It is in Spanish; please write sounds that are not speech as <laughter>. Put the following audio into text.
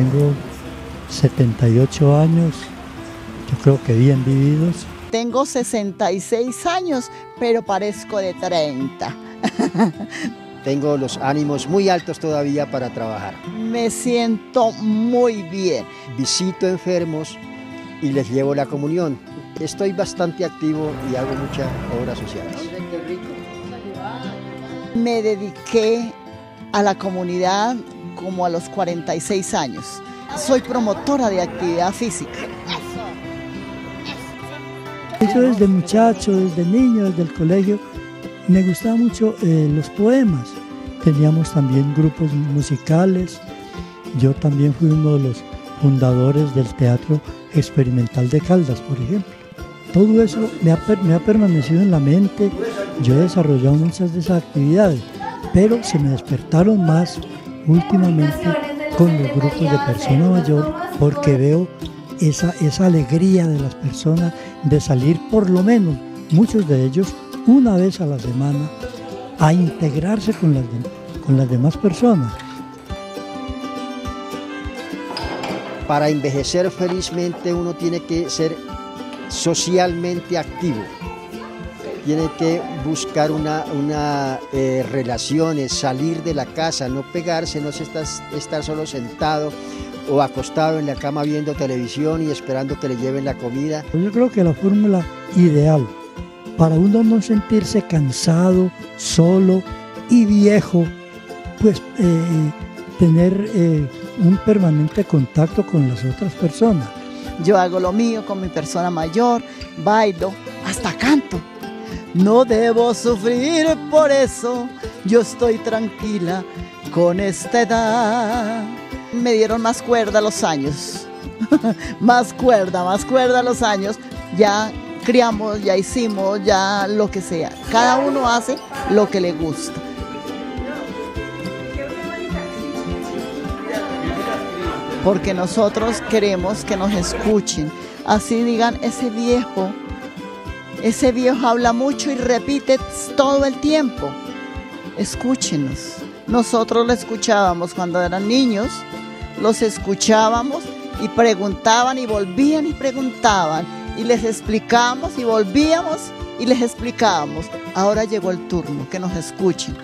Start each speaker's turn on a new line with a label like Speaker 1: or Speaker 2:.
Speaker 1: tengo 78 años, yo creo que bien vividos.
Speaker 2: Tengo 66 años, pero parezco de 30. <laughs>
Speaker 3: Tengo los ánimos muy altos todavía para trabajar.
Speaker 2: Me siento muy bien.
Speaker 3: Visito enfermos y les llevo la comunión. Estoy bastante activo y hago muchas obras sociales.
Speaker 2: Me dediqué a la comunidad como a los 46 años. Soy promotora de actividad física.
Speaker 1: Yo desde muchacho, desde niño, desde el colegio, me gustaban mucho eh, los poemas. Teníamos también grupos musicales. Yo también fui uno de los fundadores del Teatro Experimental de Caldas, por ejemplo. Todo eso me ha, me ha permanecido en la mente. Yo he desarrollado muchas de esas actividades, pero se me despertaron más últimamente con los grupos de persona mayor porque veo esa, esa alegría de las personas de salir por lo menos, muchos de ellos, una vez a la semana a integrarse con las, con las demás personas.
Speaker 3: Para envejecer felizmente uno tiene que ser socialmente activo. Tiene que buscar una, una eh, relaciones, salir de la casa, no pegarse, no estar, estar solo sentado o acostado en la cama viendo televisión y esperando que le lleven la comida.
Speaker 1: Yo creo que la fórmula ideal para uno no sentirse cansado, solo y viejo, pues eh, tener eh, un permanente contacto con las otras personas.
Speaker 2: Yo hago lo mío con mi persona mayor, bailo, hasta canto. No debo sufrir por eso, yo estoy tranquila con esta edad. Me dieron más cuerda los años, <laughs> más cuerda, más cuerda los años. Ya criamos, ya hicimos, ya lo que sea. Cada uno hace lo que le gusta. Porque nosotros queremos que nos escuchen. Así digan, ese viejo, ese viejo habla mucho y repite todo el tiempo. Escúchenos. Nosotros lo escuchábamos cuando eran niños, los escuchábamos y preguntaban y volvían y preguntaban y les explicamos y volvíamos y les explicábamos. Ahora llegó el turno, que nos escuchen.